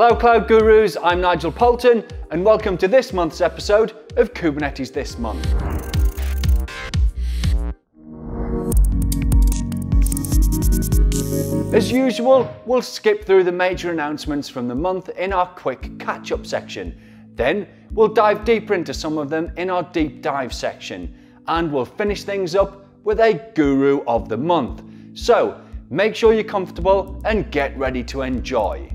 Hello Cloud Gurus, I'm Nigel Poulton and welcome to this month's episode of Kubernetes This Month. As usual, we'll skip through the major announcements from the month in our quick catch-up section. Then we'll dive deeper into some of them in our deep dive section. And we'll finish things up with a Guru of the Month. So make sure you're comfortable and get ready to enjoy.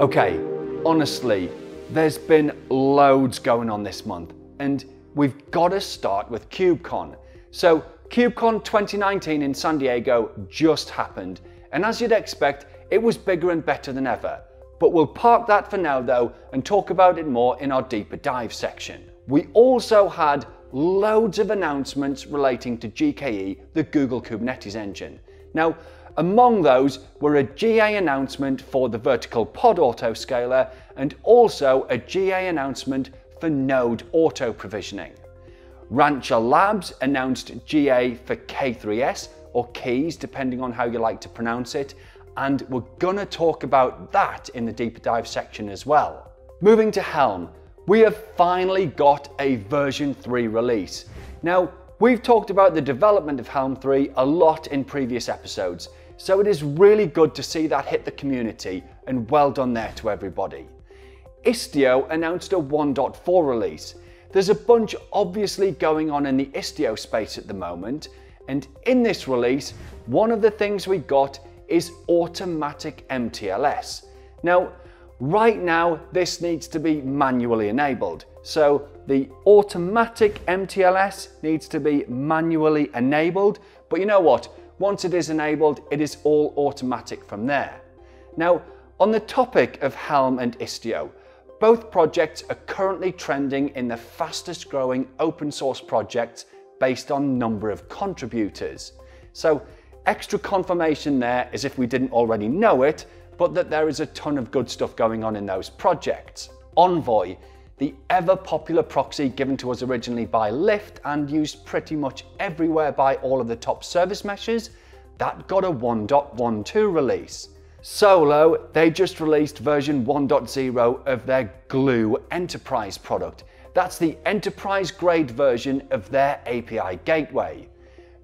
Okay, honestly, there's been loads going on this month, and we've got to start with KubeCon. So, KubeCon 2019 in San Diego just happened, and as you'd expect, it was bigger and better than ever. But we'll park that for now though and talk about it more in our deeper dive section. We also had loads of announcements relating to GKE, the Google Kubernetes engine. Now, among those were a GA announcement for the vertical pod autoscaler and also a GA announcement for node auto provisioning. Rancher Labs announced GA for K3S or Keys, depending on how you like to pronounce it, and we're gonna talk about that in the deeper dive section as well. Moving to Helm, we have finally got a version 3 release. Now, we've talked about the development of Helm 3 a lot in previous episodes, so it is really good to see that hit the community and well done there to everybody. Istio announced a 1.4 release. There's a bunch obviously going on in the Istio space at the moment, and in this release, one of the things we got is automatic MTLS. Now, right now, this needs to be manually enabled. So the automatic MTLS needs to be manually enabled, but you know what? Once it is enabled, it is all automatic from there. Now, on the topic of Helm and Istio, both projects are currently trending in the fastest growing open source projects based on number of contributors. So extra confirmation there as if we didn't already know it, but that there is a ton of good stuff going on in those projects. Envoy the ever popular proxy given to us originally by Lyft and used pretty much everywhere by all of the top service meshes, that got a 1.12 release. Solo, they just released version 1.0 of their Gloo Enterprise product. That's the enterprise grade version of their API gateway.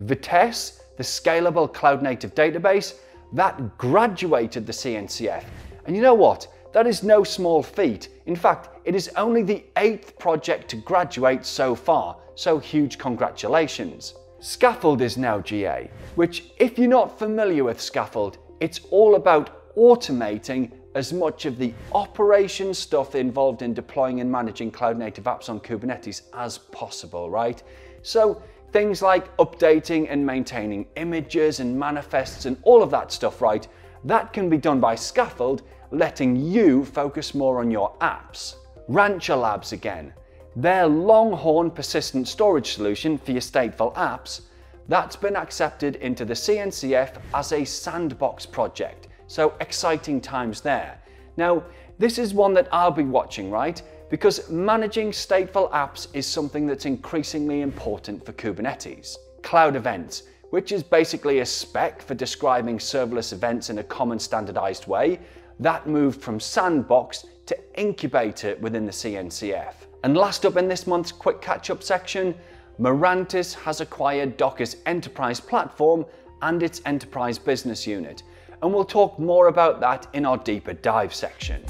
Vitess, the scalable cloud native database, that graduated the CNCF. And you know what? That is no small feat. In fact, it is only the eighth project to graduate so far, so huge congratulations. Skaffold is now GA, which if you're not familiar with Skaffold, it's all about automating as much of the operation stuff involved in deploying and managing cloud native apps on Kubernetes as possible, right? So things like updating and maintaining images and manifests and all of that stuff, right? That can be done by Skaffold letting you focus more on your apps. Rancher Labs again, their Longhorn persistent storage solution for your stateful apps, that's been accepted into the CNCF as a sandbox project, so exciting times there. Now, this is one that I'll be watching, right? Because managing stateful apps is something that's increasingly important for Kubernetes. CloudEvents, which is basically a spec for describing serverless events in a common standardized way, that moved from sandbox to incubator within the CNCF. And last up in this month's quick catch-up section, Mirantis has acquired Docker's enterprise platform and its enterprise business unit, and we'll talk more about that in our deeper dive section.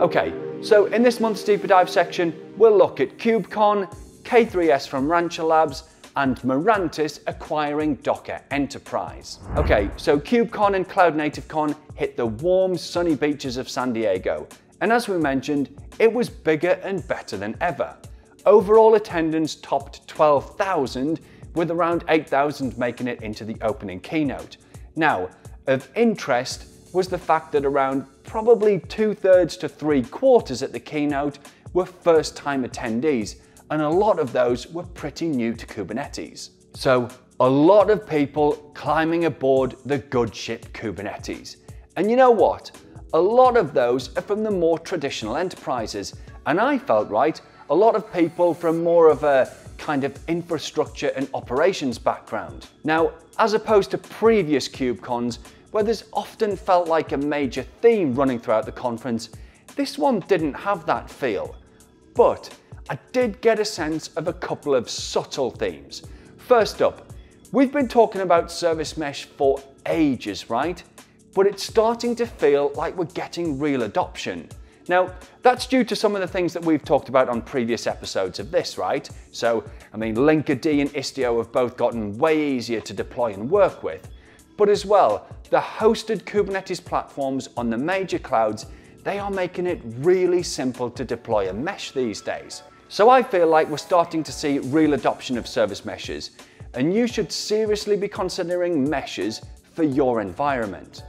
Okay, so in this month's deeper dive section, we'll look at KubeCon, K3S from Rancher Labs, and Mirantis acquiring Docker Enterprise. Okay, so KubeCon and Cloud Native Con hit the warm, sunny beaches of San Diego. And as we mentioned, it was bigger and better than ever. Overall attendance topped 12,000, with around 8,000 making it into the opening keynote. Now, of interest was the fact that around probably two thirds to three quarters at the keynote were first time attendees, and a lot of those were pretty new to Kubernetes. So a lot of people climbing aboard the good ship Kubernetes. And you know what? A lot of those are from the more traditional enterprises. And I felt right, a lot of people from more of a kind of infrastructure and operations background. Now, as opposed to previous KubeCons, where there's often felt like a major theme running throughout the conference, this one didn't have that feel. But I did get a sense of a couple of subtle themes. First up, we've been talking about Service Mesh for ages, right? But it's starting to feel like we're getting real adoption. Now, that's due to some of the things that we've talked about on previous episodes of this, right? So, I mean, Linkerd and Istio have both gotten way easier to deploy and work with. But as well, the hosted Kubernetes platforms on the major clouds, they are making it really simple to deploy a mesh these days. So I feel like we're starting to see real adoption of service meshes, and you should seriously be considering meshes for your environment.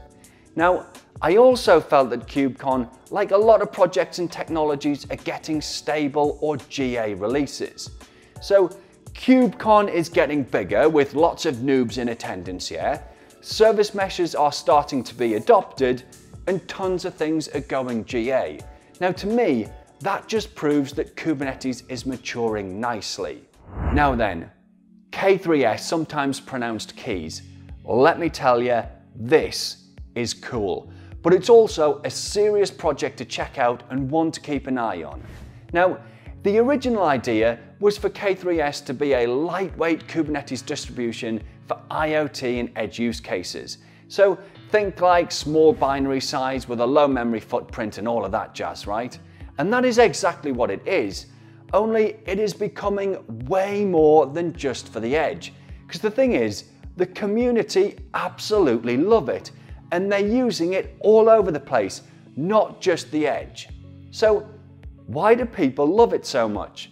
Now, I also felt that KubeCon, like a lot of projects and technologies, are getting stable or GA releases. So KubeCon is getting bigger with lots of noobs in attendance here, service meshes are starting to be adopted, and tons of things are going GA. Now to me, that just proves that Kubernetes is maturing nicely. Now then, K3S, sometimes pronounced keys, let me tell you, this is cool but it's also a serious project to check out and one to keep an eye on. Now, the original idea was for K3S to be a lightweight Kubernetes distribution for IoT and edge use cases. So think like small binary size with a low memory footprint and all of that jazz, right? And that is exactly what it is, only it is becoming way more than just for the edge. Because the thing is, the community absolutely love it and they're using it all over the place, not just the edge. So why do people love it so much?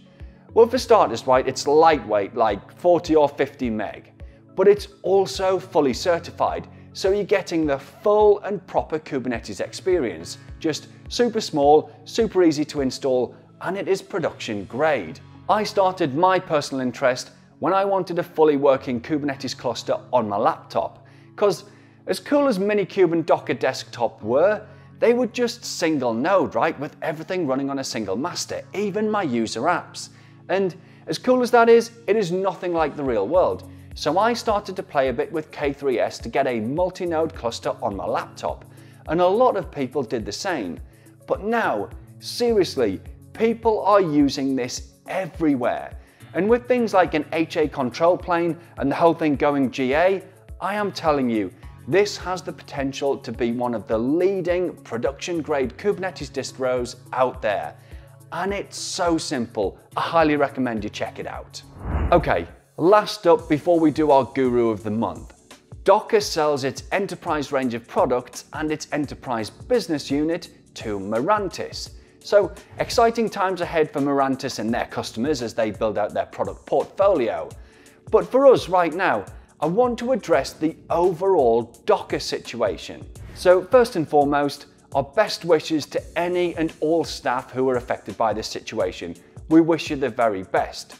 Well, for starters, right, it's lightweight, like 40 or 50 meg, but it's also fully certified, so you're getting the full and proper Kubernetes experience. Just super small, super easy to install, and it is production grade. I started my personal interest when I wanted a fully working Kubernetes cluster on my laptop, because as cool as Minikube and Docker Desktop were, they were just single node, right, with everything running on a single master, even my user apps. And as cool as that is, it is nothing like the real world. So I started to play a bit with K3S to get a multi-node cluster on my laptop, and a lot of people did the same. But now, seriously, people are using this everywhere. And with things like an HA control plane and the whole thing going GA, I am telling you, this has the potential to be one of the leading production grade Kubernetes distros out there. And it's so simple, I highly recommend you check it out. Okay, last up before we do our guru of the month. Docker sells its enterprise range of products and its enterprise business unit to Mirantis. So exciting times ahead for Mirantis and their customers as they build out their product portfolio. But for us right now, I want to address the overall Docker situation. So first and foremost, our best wishes to any and all staff who are affected by this situation. We wish you the very best.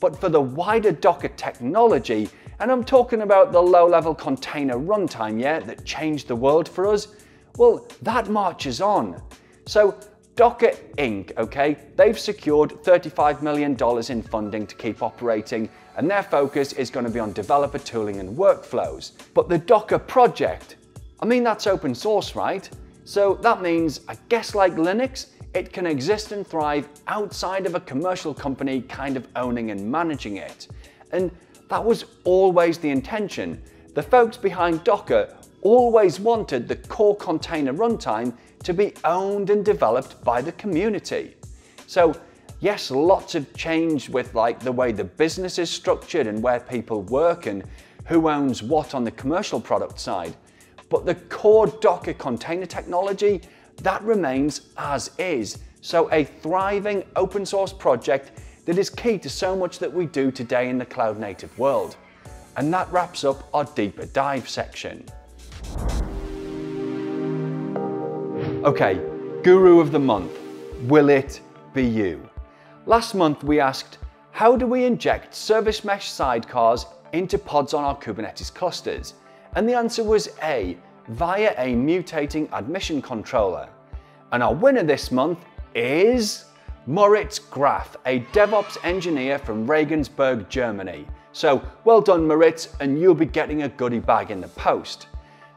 But for the wider Docker technology, and I'm talking about the low-level container runtime, yeah, that changed the world for us, well, that marches on. So Docker Inc., okay, they've secured $35 million in funding to keep operating, and their focus is going to be on developer tooling and workflows. But the Docker project, I mean, that's open source, right? So that means, I guess like Linux, it can exist and thrive outside of a commercial company kind of owning and managing it. And that was always the intention. The folks behind Docker always wanted the core container runtime to be owned and developed by the community. So yes, lots of change with like the way the business is structured and where people work and who owns what on the commercial product side. But the core Docker container technology, that remains as is. So a thriving open source project that is key to so much that we do today in the cloud native world. And that wraps up our deeper dive section. Okay, Guru of the Month. Will it be you? Last month we asked, how do we inject service mesh sidecars into pods on our Kubernetes clusters? And the answer was A, via a mutating admission controller. And our winner this month is Moritz Graf, a DevOps engineer from Regensburg, Germany. So well done Moritz and you'll be getting a goodie bag in the post.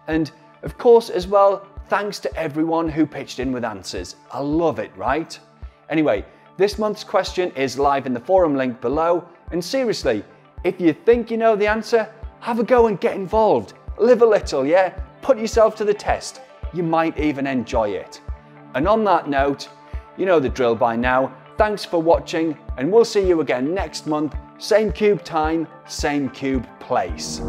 And of course as well, thanks to everyone who pitched in with answers. I love it, right? Anyway, this month's question is live in the forum link below and seriously, if you think you know the answer, have a go and get involved. Live a little, yeah? Put yourself to the test. You might even enjoy it. And on that note, you know the drill by now. Thanks for watching and we'll see you again next month. Same cube time, same cube place.